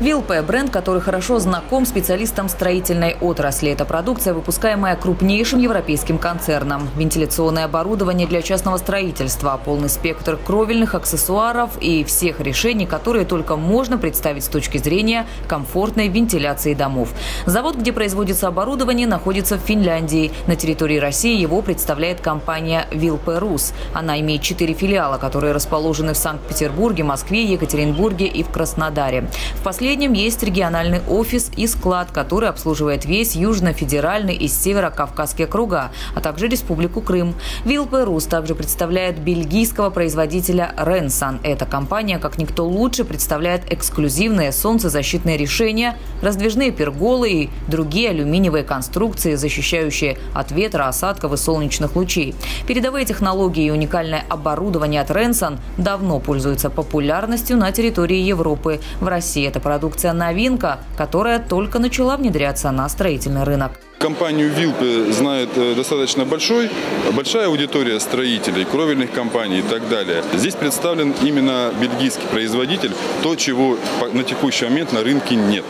Вилпе – бренд, который хорошо знаком специалистам строительной отрасли. Это продукция, выпускаемая крупнейшим европейским концерном. Вентиляционное оборудование для частного строительства, полный спектр кровельных аксессуаров и всех решений, которые только можно представить с точки зрения комфортной вентиляции домов. Завод, где производится оборудование, находится в Финляндии. На территории России его представляет компания Вилпе Рус. Она имеет четыре филиала, которые расположены в Санкт-Петербурге, Москве, Екатеринбурге и в Краснодаре. В последнем последнем есть региональный офис и склад, который обслуживает весь южно-федеральный и северо-кавказские круга, а также Республику Крым. Вилпе Рус также представляет бельгийского производителя Ренсан. Эта компания, как никто лучше, представляет эксклюзивные солнцезащитные решения, раздвижные перголы и другие алюминиевые конструкции, защищающие от ветра, осадков и солнечных лучей. Передовые технологии и уникальное оборудование от Ренсан давно пользуются популярностью на территории Европы. В России это продукт продукция новинка, которая только начала внедряться на строительный рынок. Компанию Вилпы знает э, достаточно большой, большая аудитория строителей, кровельных компаний и так далее. Здесь представлен именно бельгийский производитель, то, чего на текущий момент на рынке нет.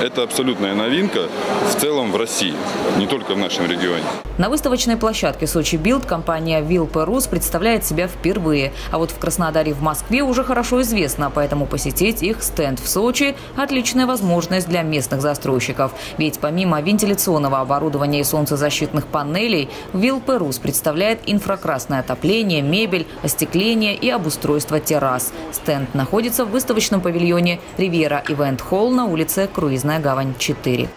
Это абсолютная новинка в целом в России, не только в нашем регионе. На выставочной площадке Сочи Билд компания Вилпа Рус представляет себя впервые. А вот в Краснодаре и в Москве уже хорошо известно, поэтому посетить их стенд в Сочи – отличная возможность для местных застройщиков. Ведь помимо вентиляционного оборудования и солнцезащитных панелей, Вилпа Рус представляет инфракрасное отопление, мебель, остекление и обустройство террас. Стенд находится в выставочном павильоне «Ривьера Ивент Холл» на улице Круизная гавань 4.